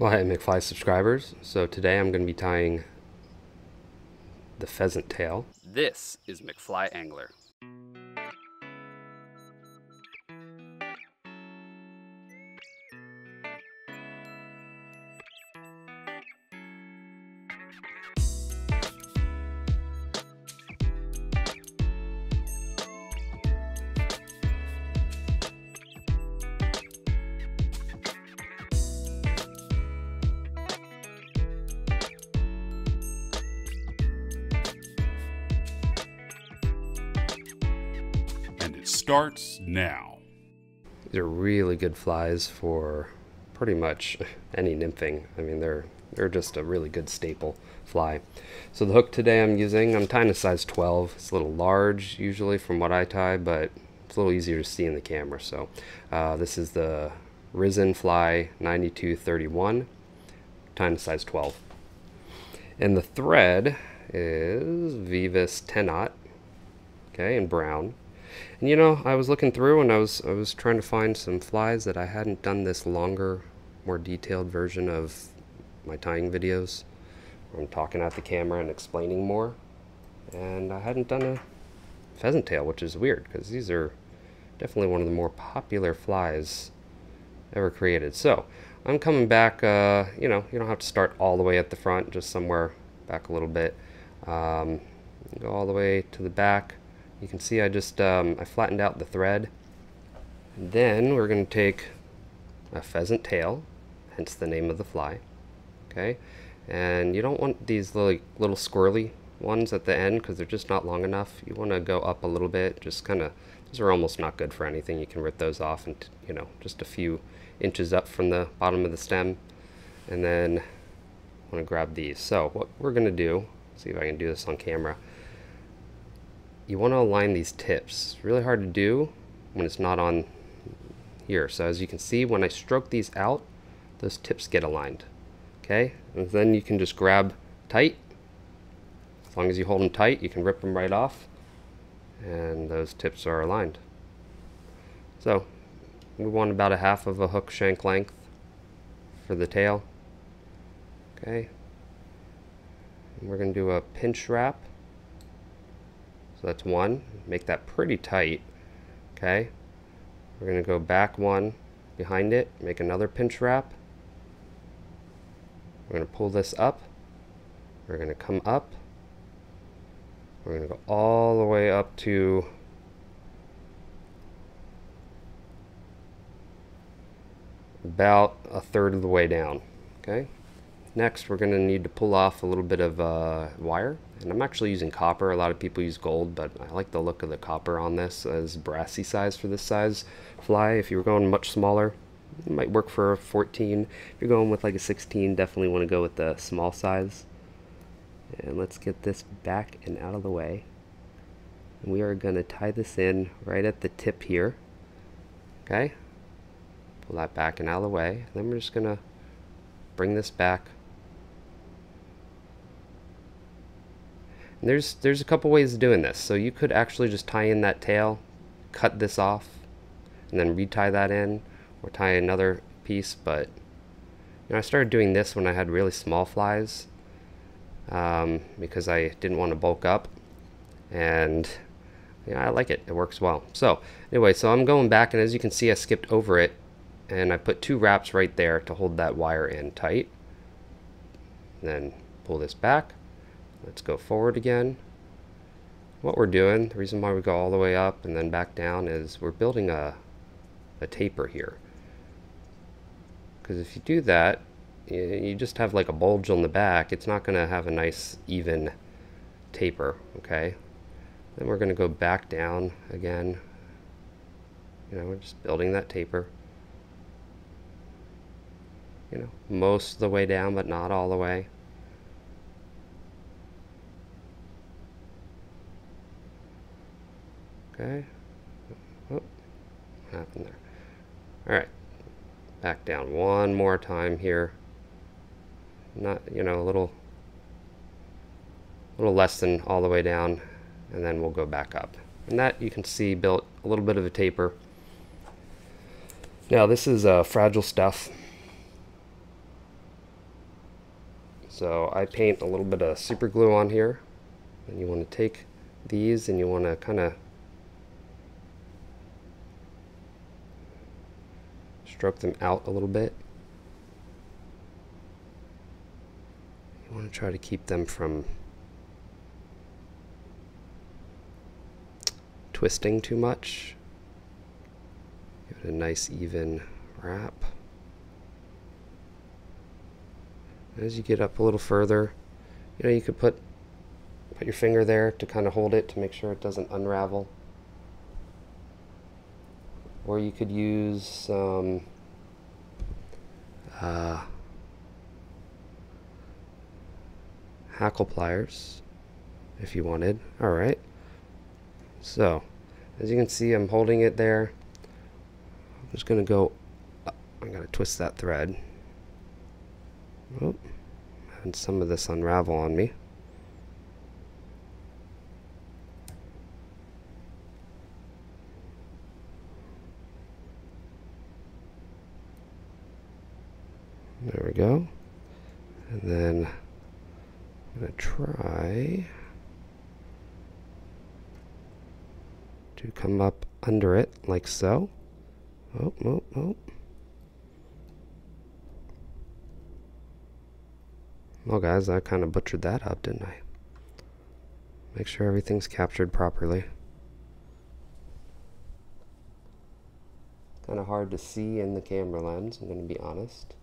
Well, hi McFly subscribers. So today I'm going to be tying the pheasant tail. This is McFly Angler. Starts now. These are really good flies for pretty much any nymphing. I mean, they're they're just a really good staple fly. So the hook today I'm using, I'm tying a size 12. It's a little large usually from what I tie, but it's a little easier to see in the camera. So uh, this is the Risen Fly 9231, tying a size 12. And the thread is Veevus 10 okay, in brown. And you know, I was looking through and I was I was trying to find some flies that I hadn't done this longer, more detailed version of my tying videos. I'm talking at the camera and explaining more. And I hadn't done a pheasant tail, which is weird because these are definitely one of the more popular flies ever created. So I'm coming back, uh, you know, you don't have to start all the way at the front, just somewhere back a little bit. Um, go all the way to the back. You can see I just, um, I flattened out the thread. And then we're going to take a pheasant tail, hence the name of the fly. Okay, and you don't want these little, little squirrely ones at the end because they're just not long enough. You want to go up a little bit, just kind of, those are almost not good for anything. You can rip those off and, you know, just a few inches up from the bottom of the stem. And then want to grab these. So what we're going to do, see if I can do this on camera. You want to align these tips. It's really hard to do when it's not on here. So as you can see, when I stroke these out, those tips get aligned. Okay, and then you can just grab tight. As long as you hold them tight, you can rip them right off. And those tips are aligned. So we want about a half of a hook shank length for the tail. Okay. And we're going to do a pinch wrap. So that's one. Make that pretty tight. Okay. We're going to go back one behind it, make another pinch wrap. We're going to pull this up. We're going to come up. We're going to go all the way up to about a third of the way down. Okay. Next, we're going to need to pull off a little bit of uh, wire. And I'm actually using copper. A lot of people use gold, but I like the look of the copper on this as brassie size for this size fly. If you were going much smaller, it might work for a 14. If you're going with like a 16, definitely want to go with the small size. And let's get this back and out of the way. And we are going to tie this in right at the tip here. Okay? Pull that back and out of the way. Then we're just going to bring this back there's there's a couple ways of doing this. So you could actually just tie in that tail, cut this off, and then retie that in, or tie another piece. But you know, I started doing this when I had really small flies um, because I didn't want to bulk up, and yeah, I like it. It works well. So anyway, so I'm going back, and as you can see, I skipped over it, and I put two wraps right there to hold that wire in tight. Then pull this back Let's go forward again. What we're doing, the reason why we go all the way up and then back down is we're building a, a taper here. Because if you do that, you just have like a bulge on the back, it's not going to have a nice even taper, okay? Then we're going to go back down again. You know, we're just building that taper. You know, most of the way down, but not all the way. Okay. Oh, what happened there? Alright. Back down one more time here. Not, you know, a little, a little less than all the way down, and then we'll go back up. And that, you can see, built a little bit of a taper. Now, this is uh, fragile stuff. So I paint a little bit of super glue on here. And you want to take these and you want to kind of stroke them out a little bit. You want to try to keep them from twisting too much. Give it a nice even wrap. As you get up a little further, you know, you could put put your finger there to kind of hold it to make sure it doesn't unravel. Or you could use some uh, hackle pliers if you wanted. All right. So, as you can see, I'm holding it there. I'm just going to go, I'm going to twist that thread. Oh, having some of this unravel on me. There we go. And then I'm going to try to come up under it like so. Oh, oh, oh. Well, guys, I kind of butchered that up, didn't I? Make sure everything's captured properly. Kind of hard to see in the camera lens, I'm going to be honest.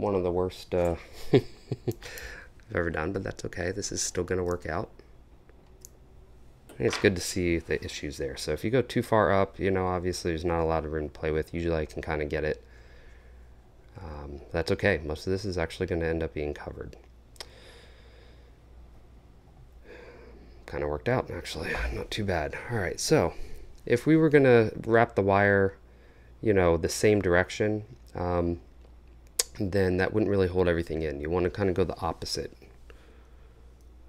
One of the worst uh, I've ever done, but that's okay. This is still going to work out. it's good to see the issues there. So if you go too far up, you know, obviously there's not a lot of room to play with. Usually I can kind of get it um, that's okay. Most of this is actually going to end up being covered. Kind of worked out, actually. Not too bad. All right, so if we were going to wrap the wire, you know, the same direction, um, then that wouldn't really hold everything in. You want to kind of go the opposite.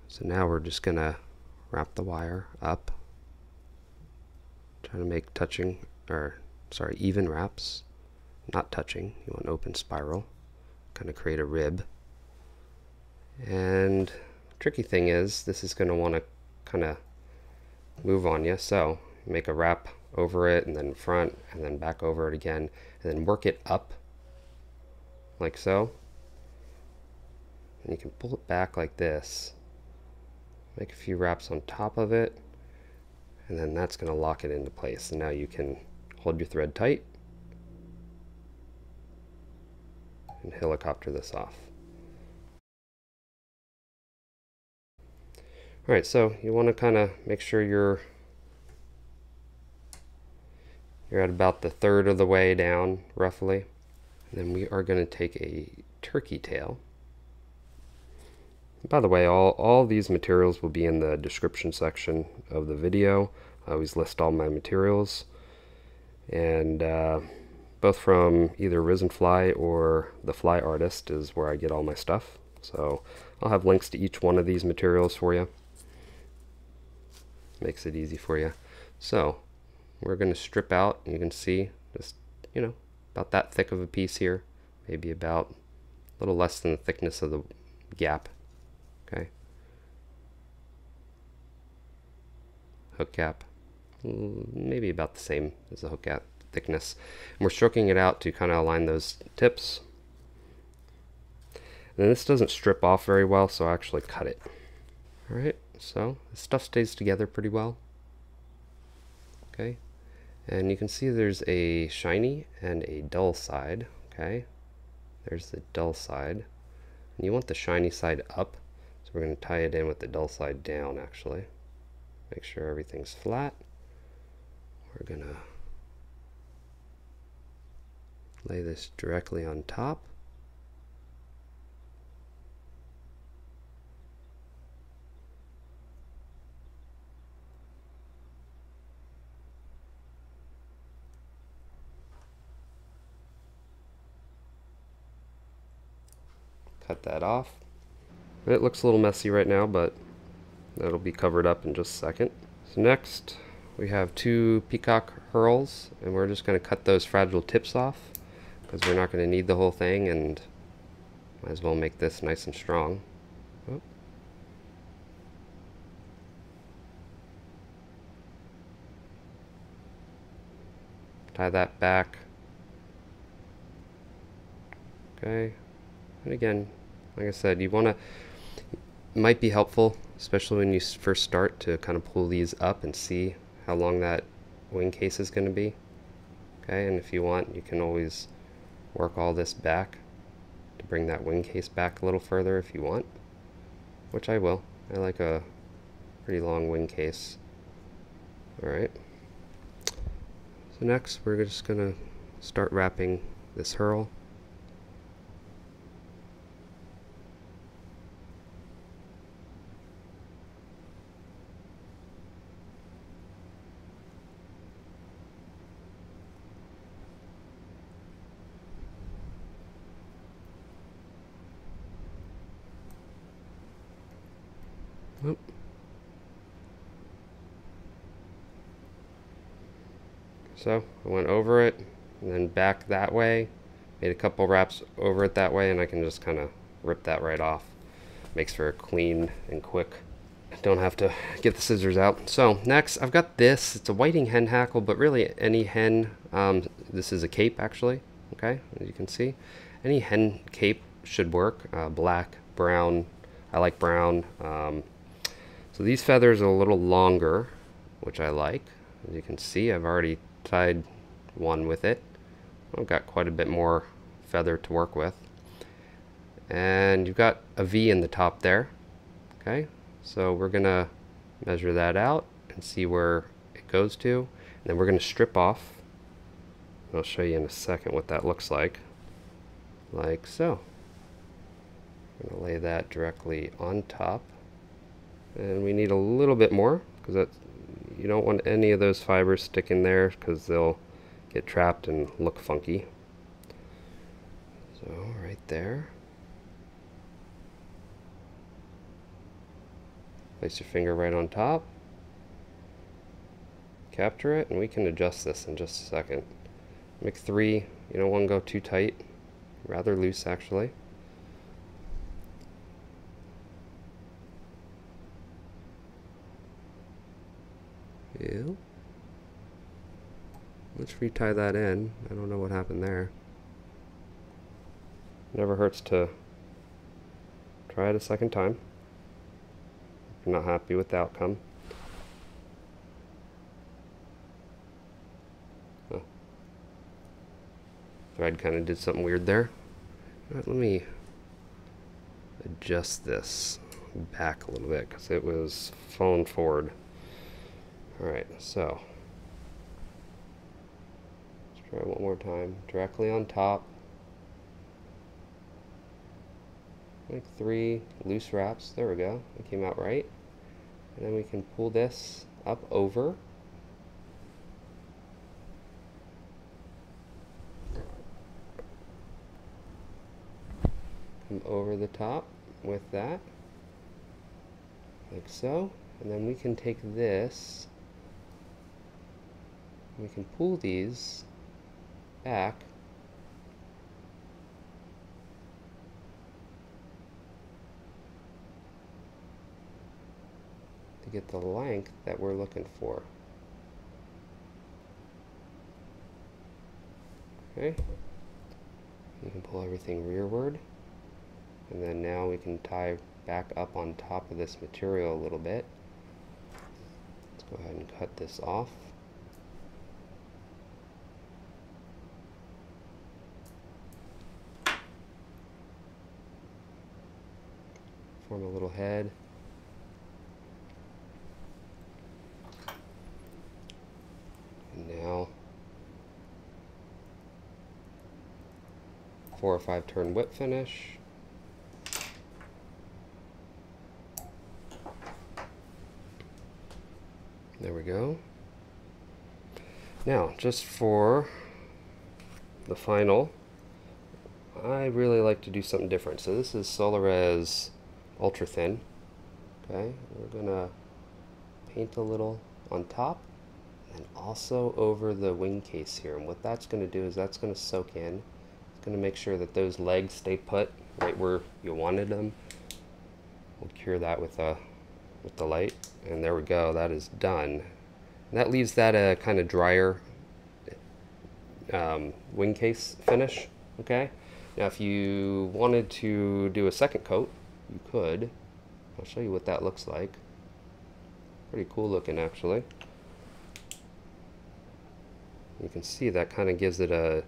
So now we're just going to wrap the wire up. Trying to make touching, or sorry, even wraps not touching. You want an open spiral, kind of create a rib. And tricky thing is, this is going to want to kind of move on you. So make a wrap over it and then front and then back over it again and then work it up like so. And you can pull it back like this. Make a few wraps on top of it and then that's going to lock it into place. And now you can hold your thread tight and helicopter this off. Alright, so you want to kind of make sure you're you're at about the third of the way down, roughly. Then we are going to take a turkey tail. By the way, all, all these materials will be in the description section of the video. I always list all my materials. And uh, both from either Risen Fly or the Fly Artist is where I get all my stuff. So I'll have links to each one of these materials for you. Makes it easy for you. So we're going to strip out, you can see just, you know, about that thick of a piece here. Maybe about a little less than the thickness of the gap. Okay. Hook gap. Mm, maybe about the same as the hook gap thickness. And we're stroking it out to kind of align those tips. And this doesn't strip off very well, so I actually cut it. Alright, so the stuff stays together pretty well. Okay, and you can see there's a shiny and a dull side. Okay, there's the dull side. And you want the shiny side up, so we're going to tie it in with the dull side down actually. Make sure everything's flat. We're going to lay this directly on top. Cut that off. It looks a little messy right now, but that'll be covered up in just a second. So next, we have two peacock herls, and we're just going to cut those fragile tips off because we're not going to need the whole thing and might as well make this nice and strong. Tie that back. Okay. And again, like I said, you want to, might be helpful, especially when you first start to kind of pull these up and see how long that wing case is going to be. Okay, and if you want, you can always work all this back to bring that wing case back a little further if you want, which I will. I like a pretty long wing case. Alright. So next we're just going to start wrapping this herl. So I went over it and then back that way, made a couple wraps over it that way, and I can just kind of rip that right off. Makes for a clean and quick. Don't have to get the scissors out. So next, I've got this. It's a whiting hen hackle, but really any hen. Um, this is a cape actually. Okay, as you can see, any hen cape should work. Uh, black, brown. I like brown. Um, so these feathers are a little longer, which I like. As you can see, I've already tied one with it. I've got quite a bit more feather to work with. And you've got a V in the top there. Okay, so we're gonna measure that out and see where it goes to. And then we're gonna strip off. I'll show you in a second what that looks like. Like so. I'm gonna lay that directly on top. And we need a little bit more because that you don't want any of those fibers sticking there because they'll get trapped and look funky. So right there. Place your finger right on top. Capture it and we can adjust this in just a second. Make three, you don't want to go too tight. Rather loose actually. Let's retie that in. I don't know what happened there. Never hurts to try it a second time. If you're not happy with the outcome. Oh. Thread kind of did something weird there. Right, let me adjust this back a little bit because it was falling forward. Alright, so let's try one more time. Directly on top. Like three loose wraps. There we go. It came out right. And then we can pull this up over. Come over the top with that. Like so. And then we can take this we can pull these back to get the length that we're looking for. Okay, you can pull everything rearward and then now we can tie back up on top of this material a little bit. Let's go ahead and cut this off. Form a little head. And now four or five turn whip finish. There we go. Now, just for the final, I really like to do something different. So this is Solarez ultra thin. Okay, we're gonna paint a little on top and also over the wing case here. And what that's gonna do is that's gonna soak in It's Gonna make sure that those legs stay put right where you wanted them. We'll cure that with a uh, with the light, and there we go. That is done. And that leaves that a kind of drier um, wing case finish. Okay. Now, if you wanted to do a second coat, you could. I'll show you what that looks like. Pretty cool looking, actually. You can see that kind of gives it a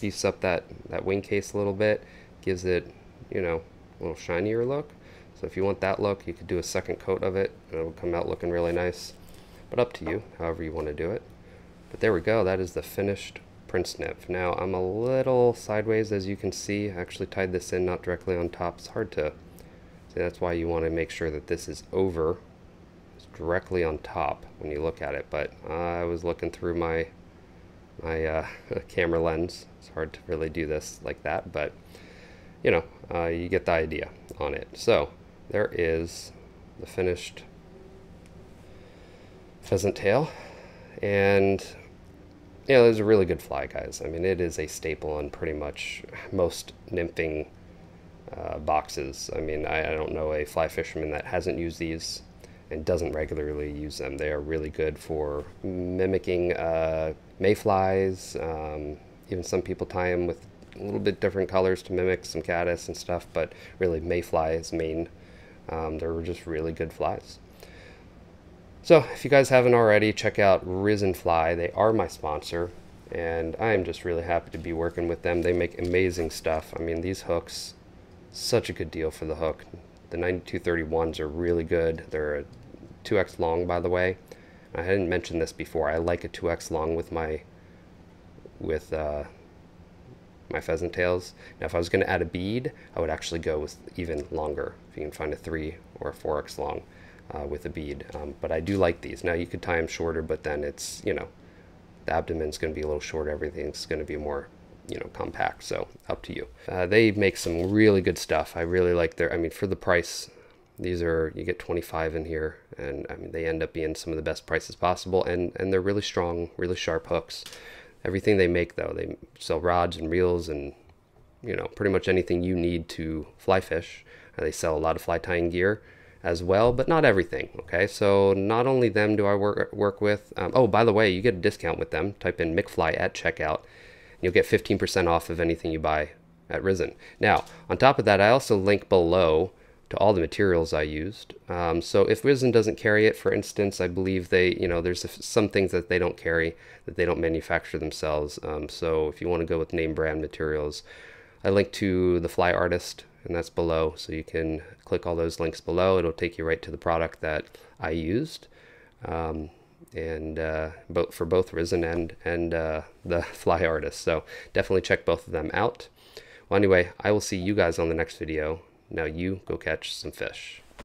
beefs up that that wing case a little bit, gives it, you know, a little shinier look. So if you want that look, you could do a second coat of it, and it'll come out looking really nice. But up to you, however you want to do it. But there we go. That is the finished Prince Nymph. Now I'm a little sideways, as you can see. I actually tied this in not directly on top. It's hard to see. That's why you want to make sure that this is over It's directly on top when you look at it. But I was looking through my my uh, camera lens. It's hard to really do this like that, but you know, uh, you get the idea on it. So there is the finished pheasant tail, and yeah, it was a really good fly, guys. I mean, it is a staple on pretty much most nymphing uh, boxes. I mean, I, I don't know a fly fisherman that hasn't used these and doesn't regularly use them. They are really good for mimicking uh, mayflies. Um, even some people tie them with a little bit different colors to mimic some caddis and stuff, but really mayfly is main. Um, they're just really good flies. So if you guys haven't already, check out Risen Fly. They are my sponsor, and I am just really happy to be working with them. They make amazing stuff. I mean, these hooks, such a good deal for the hook. The 9231s are really good. They're a 2x long, by the way. I hadn't mentioned this before. I like a 2x long with my with uh, my pheasant tails. Now, if I was going to add a bead, I would actually go with even longer. If you can find a 3 or a 4x long uh, with a bead. Um, but I do like these. Now, you could tie them shorter, but then it's, you know, the abdomen's going to be a little short. Everything's going to be more you know compact so up to you uh, they make some really good stuff i really like their i mean for the price these are you get 25 in here, and I mean they end up being some of the best prices possible, and and they're really strong, really sharp hooks. Everything they make though, they sell rods and reels and you know pretty much anything you need to fly fish. Uh, they sell a lot of fly tying gear as well, but not everything. Okay, so not only them do I work work with. Um, oh, by the way, you get a discount with them. Type in McFly at checkout. You'll get 15% off of anything you buy at Risen. Now, on top of that, I also link below to all the materials I used. Um, so if Risen doesn't carry it, for instance, I believe they, you know, there's some things that they don't carry that they don't manufacture themselves. Um, so if you want to go with name brand materials, I link to the Fly Artist, and that's below. So you can click all those links below. It'll take you right to the product that I used. Um, and uh, both for both Risen and and uh, the Fly Artist. So definitely check both of them out. Well, anyway, I will see you guys on the next video. Now you go catch some fish.